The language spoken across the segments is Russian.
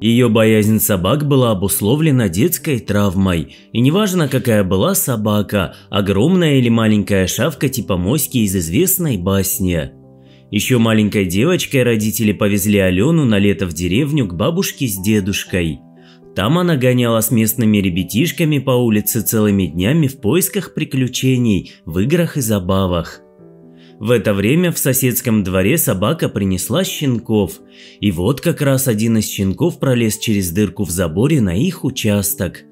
Ее боязнь собак была обусловлена детской травмой, и неважно какая была собака, огромная или маленькая шавка типа моськи из известной басни. Еще маленькой девочкой родители повезли Алену на лето в деревню к бабушке с дедушкой. Там она гоняла с местными ребятишками по улице целыми днями в поисках приключений, в играх и забавах. В это время в соседском дворе собака принесла щенков, и вот как раз один из щенков пролез через дырку в заборе на их участок.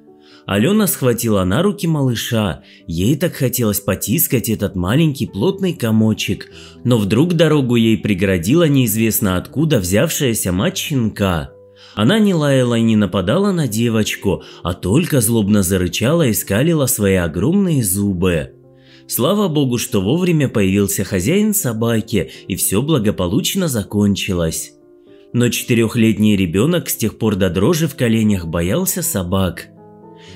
Алена схватила на руки малыша, ей так хотелось потискать этот маленький плотный комочек, но вдруг дорогу ей преградила неизвестно откуда взявшаяся мать щенка. Она не лаяла и не нападала на девочку, а только злобно зарычала и скалила свои огромные зубы. Слава богу, что вовремя появился хозяин собаки, и все благополучно закончилось. Но четырехлетний ребенок с тех пор до дрожи в коленях боялся собак.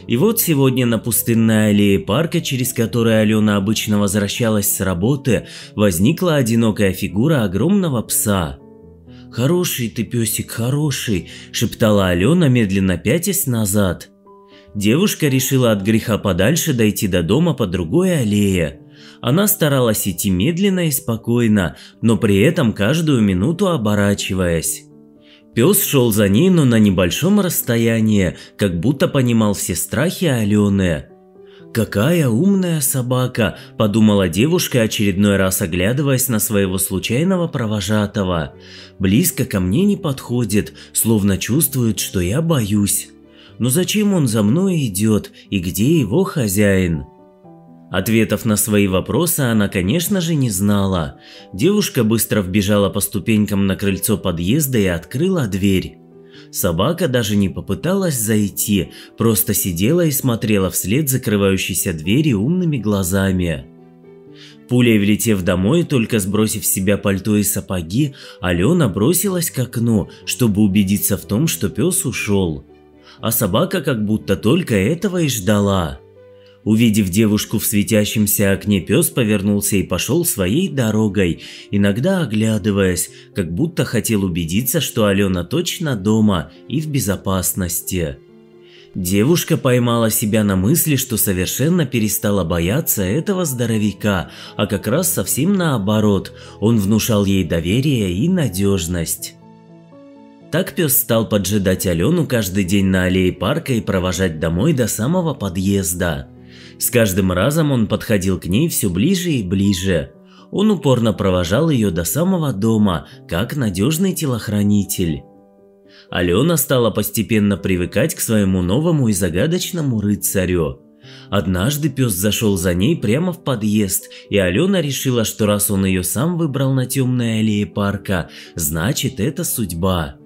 И вот сегодня на пустынной аллее парка, через которую Алена обычно возвращалась с работы, возникла одинокая фигура огромного пса. «Хороший ты песик, хороший», – шептала Алена, медленно пятясь назад. Девушка решила от греха подальше дойти до дома по другой аллее. Она старалась идти медленно и спокойно, но при этом каждую минуту оборачиваясь. Пес шел за ней, но на небольшом расстоянии, как будто понимал все страхи Алены. «Какая умная собака!» – подумала девушка, очередной раз оглядываясь на своего случайного провожатого. «Близко ко мне не подходит, словно чувствует, что я боюсь». Но зачем он за мной идет и где его хозяин? Ответов на свои вопросы она, конечно же, не знала. Девушка быстро вбежала по ступенькам на крыльцо подъезда и открыла дверь. Собака даже не попыталась зайти, просто сидела и смотрела вслед закрывающейся двери умными глазами. Пулей влетев домой, только сбросив с себя пальто и сапоги, Алена бросилась к окну, чтобы убедиться в том, что пес ушел а собака как будто только этого и ждала. Увидев девушку в светящемся окне, пес повернулся и пошел своей дорогой, иногда оглядываясь, как будто хотел убедиться, что Алена точно дома и в безопасности. Девушка поймала себя на мысли, что совершенно перестала бояться этого здоровяка, а как раз совсем наоборот, он внушал ей доверие и надежность. Так пес стал поджидать Алену каждый день на аллее парка и провожать домой до самого подъезда. С каждым разом он подходил к ней все ближе и ближе. Он упорно провожал ее до самого дома, как надежный телохранитель. Алена стала постепенно привыкать к своему новому и загадочному рыцарю. Однажды пес зашел за ней прямо в подъезд, и Алена решила, что раз он ее сам выбрал на темной аллее парка, значит это судьба.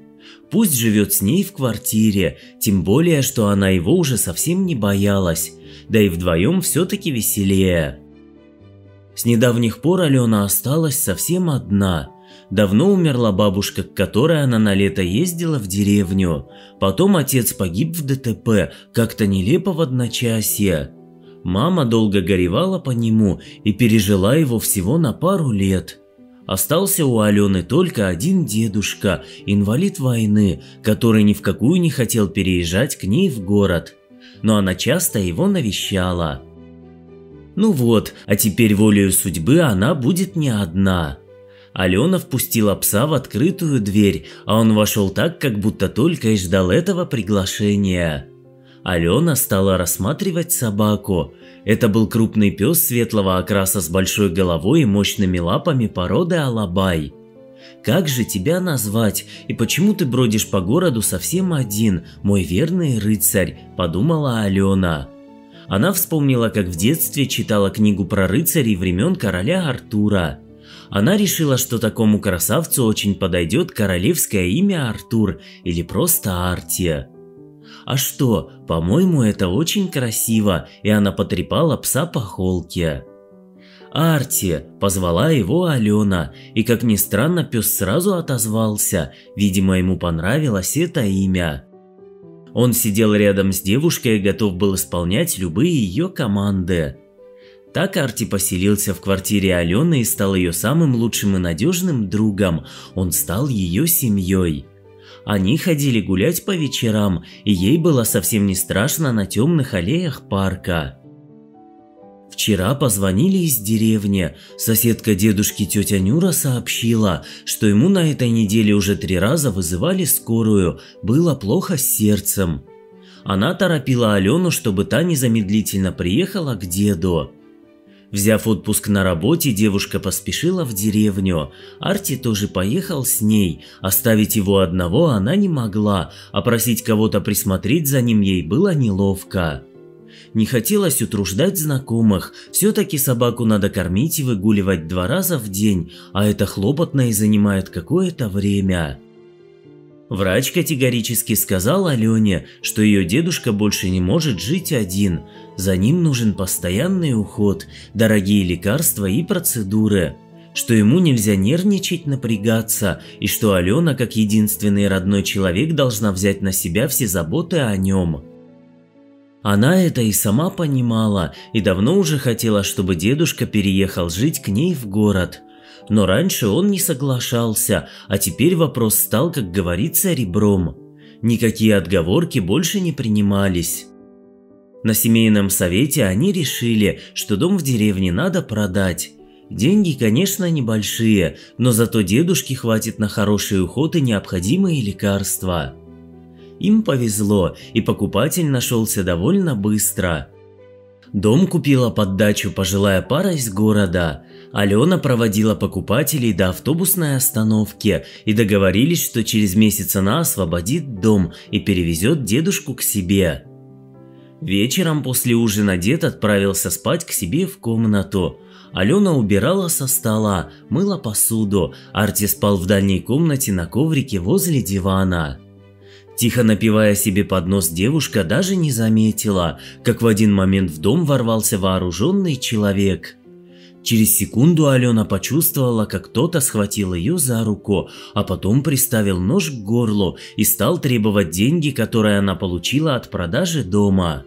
Пусть живет с ней в квартире, тем более, что она его уже совсем не боялась, да и вдвоем все-таки веселее. С недавних пор Алена осталась совсем одна. Давно умерла бабушка, к которой она на лето ездила в деревню. Потом отец погиб в ДТП, как-то нелепо в одночасье. Мама долго горевала по нему и пережила его всего на пару лет. Остался у Алены только один дедушка, инвалид войны, который ни в какую не хотел переезжать к ней в город. Но она часто его навещала. Ну вот, а теперь волею судьбы она будет не одна. Алена впустила пса в открытую дверь, а он вошел так, как будто только и ждал этого приглашения. Алена стала рассматривать собаку, это был крупный пес светлого окраса с большой головой и мощными лапами породы алабай. «Как же тебя назвать? И почему ты бродишь по городу совсем один, мой верный рыцарь?» – подумала Алена. Она вспомнила, как в детстве читала книгу про рыцарей времен короля Артура. Она решила, что такому красавцу очень подойдет королевское имя Артур или просто Артия. А что, по-моему, это очень красиво, и она потрепала пса по холке. «Арти!» – позвала его Алена, и как ни странно, пес сразу отозвался, видимо, ему понравилось это имя. Он сидел рядом с девушкой и готов был исполнять любые ее команды. Так Арти поселился в квартире Алены и стал ее самым лучшим и надежным другом, он стал ее семьей. Они ходили гулять по вечерам, и ей было совсем не страшно на темных аллеях парка. Вчера позвонили из деревни. Соседка дедушки тетя Нюра сообщила, что ему на этой неделе уже три раза вызывали скорую, было плохо с сердцем. Она торопила Алену, чтобы та незамедлительно приехала к деду. Взяв отпуск на работе, девушка поспешила в деревню. Арти тоже поехал с ней. Оставить его одного она не могла, а просить кого-то присмотреть за ним ей было неловко. Не хотелось утруждать знакомых, все-таки собаку надо кормить и выгуливать два раза в день, а это хлопотно и занимает какое-то время. Врач категорически сказал Алене, что ее дедушка больше не может жить один, за ним нужен постоянный уход, дорогие лекарства и процедуры, что ему нельзя нервничать, напрягаться, и что Алена, как единственный родной человек, должна взять на себя все заботы о нем. Она это и сама понимала, и давно уже хотела, чтобы дедушка переехал жить к ней в город – но раньше он не соглашался, а теперь вопрос стал, как говорится, ребром. Никакие отговорки больше не принимались. На семейном совете они решили, что дом в деревне надо продать. Деньги, конечно, небольшие, но зато дедушке хватит на хороший уход и необходимые лекарства. Им повезло, и покупатель нашелся довольно быстро. Дом купила под дачу пожилая пара из города. Алена проводила покупателей до автобусной остановки и договорились, что через месяц она освободит дом и перевезет дедушку к себе. Вечером после ужина дед отправился спать к себе в комнату. Алена убирала со стола, мыла посуду, Арти спал в дальней комнате на коврике возле дивана. Тихо напивая себе под нос девушка даже не заметила, как в один момент в дом ворвался вооруженный человек – Через секунду Алена почувствовала, как кто-то схватил ее за руку, а потом приставил нож к горлу и стал требовать деньги, которые она получила от продажи дома.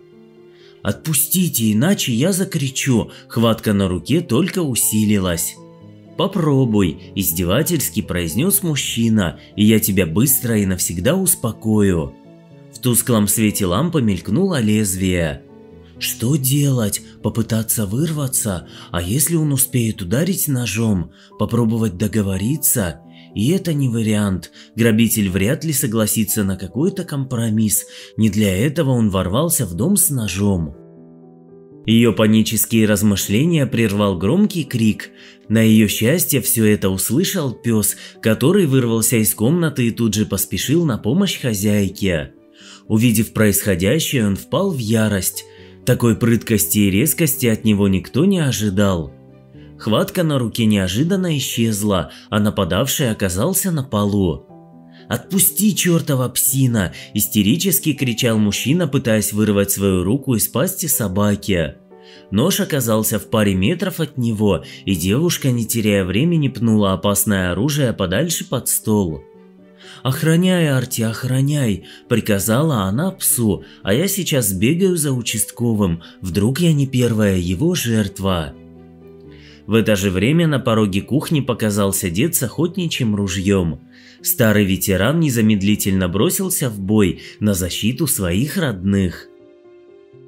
«Отпустите, иначе я закричу!» Хватка на руке только усилилась. «Попробуй», – издевательски произнес мужчина, – «и я тебя быстро и навсегда успокою». В тусклом свете лампы мелькнуло лезвие. Что делать? Попытаться вырваться? А если он успеет ударить ножом? Попробовать договориться? И это не вариант. Грабитель вряд ли согласится на какой-то компромисс. Не для этого он ворвался в дом с ножом. Ее панические размышления прервал громкий крик. На ее счастье все это услышал пес, который вырвался из комнаты и тут же поспешил на помощь хозяйке. Увидев происходящее, он впал в ярость. Такой прыткости и резкости от него никто не ожидал. Хватка на руке неожиданно исчезла, а нападавший оказался на полу. «Отпусти, чертова псина!» – истерически кричал мужчина, пытаясь вырвать свою руку из пасти собаки. Нож оказался в паре метров от него, и девушка, не теряя времени, пнула опасное оружие подальше под стол. «Охраняй, Арти, охраняй!» – приказала она псу, а я сейчас бегаю за участковым, вдруг я не первая его жертва. В это же время на пороге кухни показался дед с охотничьим ружьем. Старый ветеран незамедлительно бросился в бой на защиту своих родных.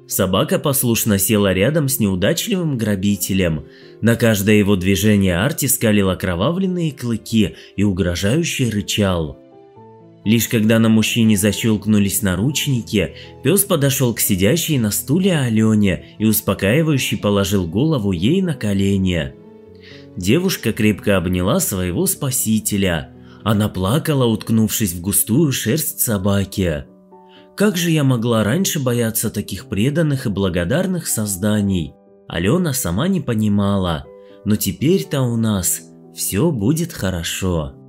Собака послушно села рядом с неудачливым грабителем. На каждое его движение Арти скалил окровавленные клыки и угрожающе рычал. Лишь когда на мужчине защелкнулись наручники, пес подошел к сидящей на стуле Алене и успокаивающе положил голову ей на колени. Девушка крепко обняла своего спасителя. Она плакала, уткнувшись в густую шерсть собаки. Как же я могла раньше бояться таких преданных и благодарных созданий? Алена сама не понимала, но теперь-то у нас все будет хорошо.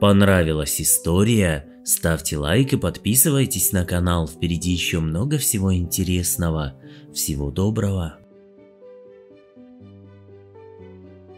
Понравилась история? Ставьте лайк и подписывайтесь на канал, впереди еще много всего интересного. Всего доброго!